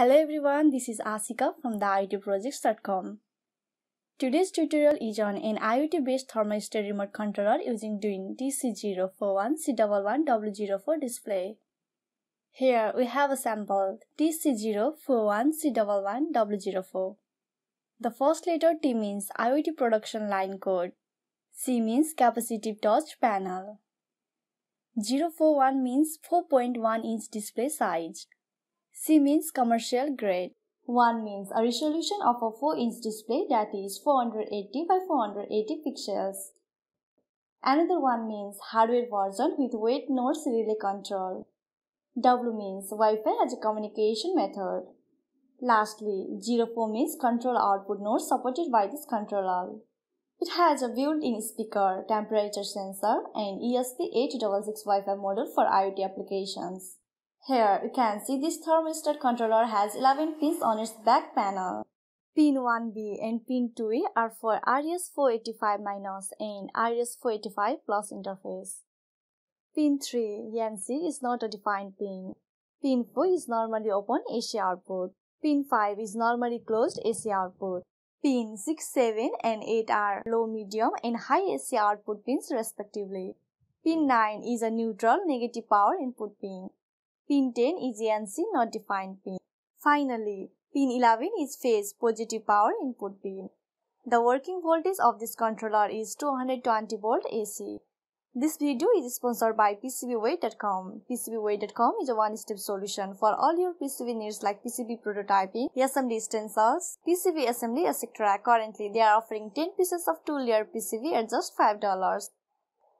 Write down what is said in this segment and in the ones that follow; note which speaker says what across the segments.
Speaker 1: Hello everyone, this is Aashika from the IoTprojects.com. Today's tutorial is on an IoT-based thermostat remote controller using DWIN TC041C11W04 display. Here we have a sample TC041C11W04. The first letter T means IoT production line code. C means capacitive touch panel. 041 means 4.1 inch display size. C means commercial grade. 1 means a resolution of a 4 inch display that is 480 by 480 pixels. Another one means hardware version with weight nodes relay control. W means Wi-Fi as a communication method. Lastly, 04 means control output node supported by this controller. It has a built-in speaker, temperature sensor, and ESP8266 Wi-Fi module for IoT applications. Here you can see this thermostat controller has 11 pins on its back panel. Pin 1B and pin 2E are for RS485- and RS485 plus interface. Pin 3 YANC is not a defined pin. Pin 4 is normally open AC output. Pin 5 is normally closed AC output. Pin 6, 7 and 8 are low, medium and high AC output pins respectively. Pin 9 is a neutral negative power input pin. Pin 10 is YANC not defined pin. Finally, pin 11 is phase positive power input pin. The working voltage of this controller is 220 volt AC. This video is sponsored by PCBWay.com. PCBWay.com is a one-step solution for all your PCB needs like PCB prototyping, assembly stencils, PCB assembly, etc. Currently, they are offering 10 pieces of two-layer PCB at just $5.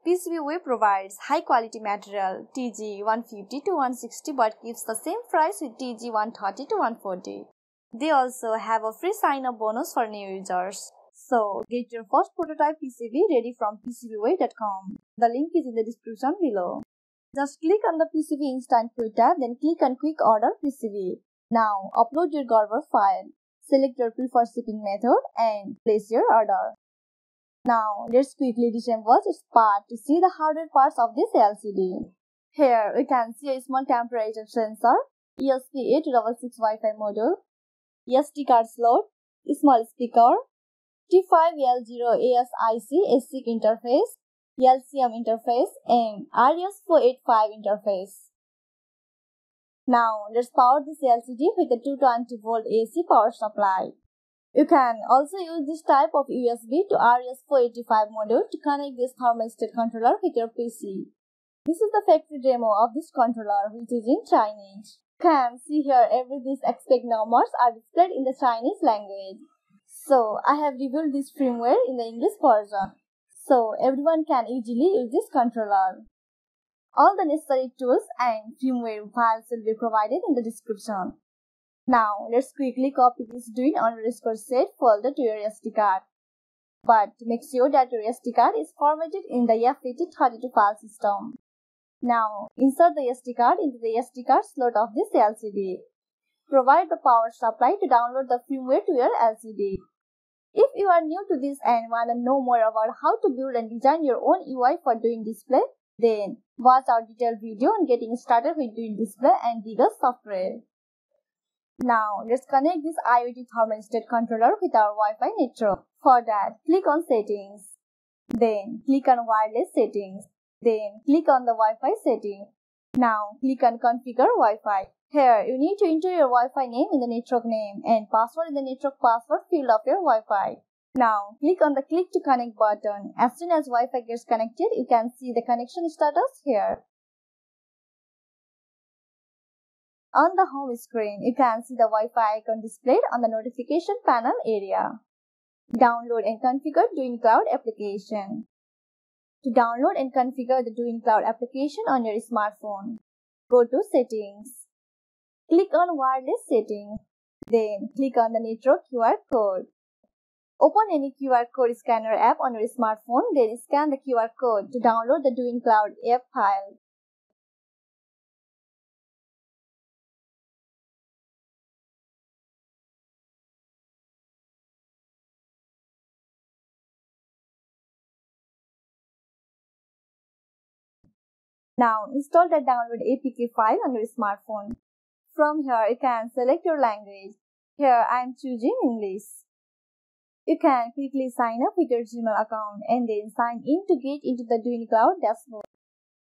Speaker 1: PCBWay provides high quality material TG 150 to 160 but gives the same price with TG 130 to 140. They also have a free sign up bonus for new users. So get your first prototype PCB ready from PCBWay.com. The link is in the description below. Just click on the PCB Instant Quote tab then click on Quick Order PCB. Now upload your Gerber file. Select your preferred shipping method and place your order. Now, let's quickly disassemble its part to see the hardware parts of this LCD. Here, we can see a small temperature sensor, ESP8266 Wi-Fi module, SD card slot, small speaker, T5L0ASIC ASIC interface, LCM interface, and RS485 interface. Now, let's power this LCD with a 220 volt AC power supply. You can also use this type of USB to RS485 module to connect this thermostat controller with your PC. This is the factory demo of this controller which is in Chinese. You can see here every these expect numbers are displayed in the Chinese language. So I have reviewed this firmware in the English version. So everyone can easily use this controller. All the necessary tools and firmware files will be provided in the description. Now, let's quickly copy this DWIN underscore set folder to your SD card. But make sure that your SD card is formatted in the FAT32 file system. Now, insert the SD card into the SD card slot of this LCD. Provide the power supply to download the firmware to your LCD. If you are new to this and want to know more about how to build and design your own UI for DWIN display, then watch our detailed video on getting started with DWIN display and Giga software. Now, let's connect this IoT thermostat controller with our Wi-Fi network. For that, click on Settings. Then, click on Wireless Settings. Then, click on the Wi-Fi setting. Now, click on Configure Wi-Fi. Here, you need to enter your Wi-Fi name in the network name and password in the network password field of your Wi-Fi. Now, click on the Click to Connect button. As soon as Wi-Fi gets connected, you can see the connection status here. On the home screen, you can see the Wi-Fi icon displayed on the notification panel area. Download and configure DWIN Cloud application. To download and configure the DWIN Cloud application on your smartphone, go to Settings. Click on Wireless Settings. Then click on the Network QR code. Open any QR code scanner app on your smartphone, then scan the QR code to download the DWIN Cloud app file. Now install the download APK file on your smartphone. From here, you can select your language. Here, I am choosing English. You can quickly sign up with your Gmail account and then sign in to get into the DwinCloud dashboard.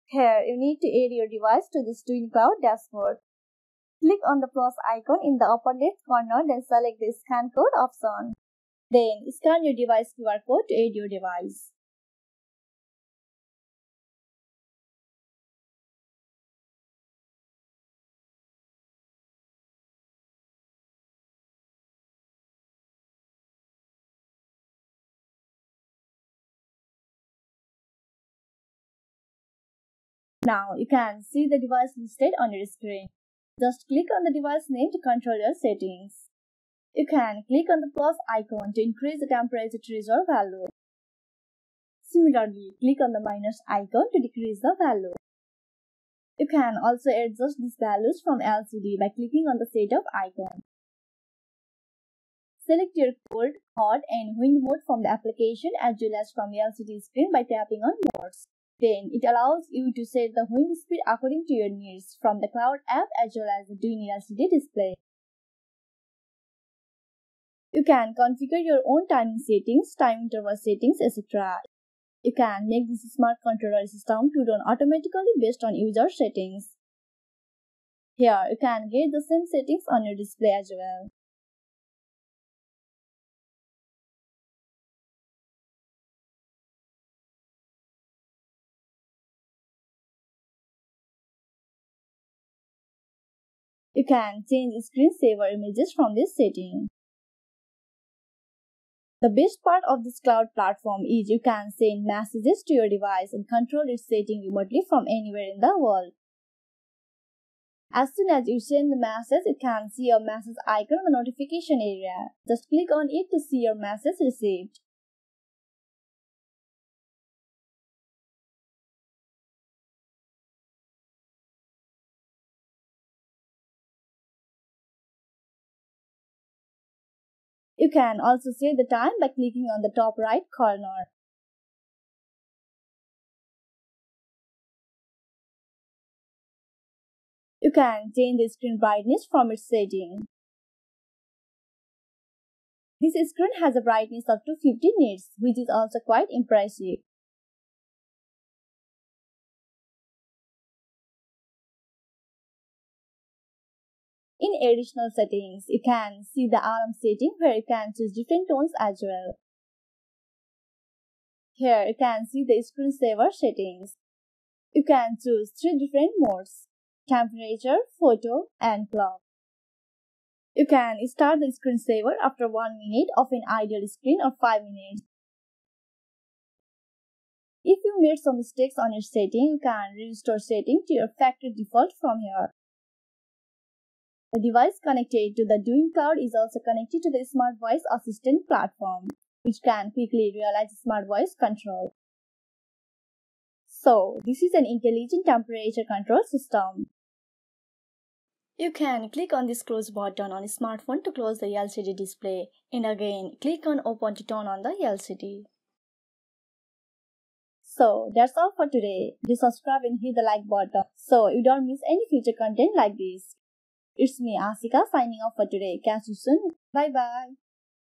Speaker 1: Here, you need to add your device to this DwinCloud dashboard. Click on the plus icon in the upper left corner, then select the scan code option. Then, scan your device QR code to add your device. Now you can see the device listed on your screen. Just click on the device name to control your settings. You can click on the plus icon to increase the temperature to value. Similarly, click on the minus icon to decrease the value. You can also adjust these values from LCD by clicking on the setup icon. Select your cold, hot and wind mode from the application as well as from the LCD screen by tapping on modes. Then it allows you to set the wind speed according to your needs from the Cloud app as well as the Dwin LCD display. You can configure your own timing settings, time interval settings, etc. You can make this smart controller system to run automatically based on user settings. Here, you can get the same settings on your display as well. You can change screensaver images from this setting. The best part of this cloud platform is you can send messages to your device and control its setting remotely from anywhere in the world. As soon as you send the message, you can see your message icon in the notification area. Just click on it to see your message received. You can also save the time by clicking on the top right corner. You can change the screen brightness from its setting. This screen has a brightness up to 50 nits, which is also quite impressive. In additional settings, you can see the alarm setting where you can choose different tones as well. Here you can see the screensaver settings. You can choose three different modes, temperature, photo, and clock. You can start the screensaver after 1 minute of an ideal screen or 5 minutes. If you made some mistakes on your setting, you can restore setting to your factory default from here. The device connected to the DwinCloud is also connected to the Smart Voice Assistant platform, which can quickly realize smart voice control. So, this is an intelligent temperature control system. You can click on this close button on a smartphone to close the LCD display and again click on open to turn on the LCD. So that's all for today. Do subscribe and hit the like button so you don't miss any future content like this. It's me, Aashika, signing off for today. Catch you soon. Bye bye.